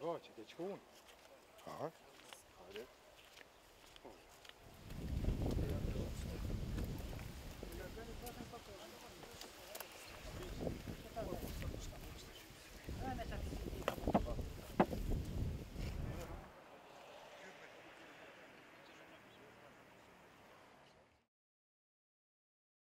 voce, che c'è uno. Aha.